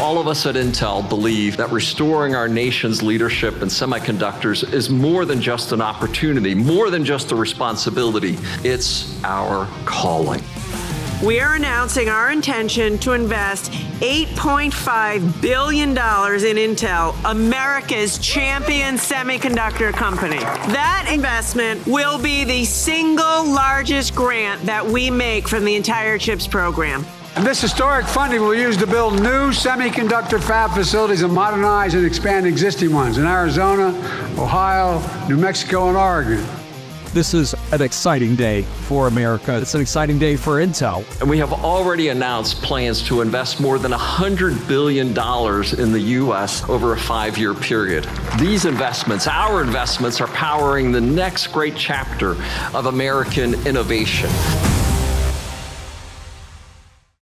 All of us at Intel believe that restoring our nation's leadership in semiconductors is more than just an opportunity, more than just a responsibility. It's our calling. We are announcing our intention to invest $8.5 billion in Intel, America's champion semiconductor company. That investment will be the single largest grant that we make from the entire CHIPS program. And this historic funding will be used to build new semiconductor fab facilities and modernize and expand existing ones in Arizona, Ohio, New Mexico, and Oregon. This is an exciting day for America. It's an exciting day for Intel. And we have already announced plans to invest more than $100 billion in the U.S. over a five year period. These investments, our investments, are powering the next great chapter of American innovation.